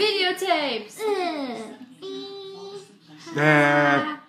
Videotapes. Mm. Nah.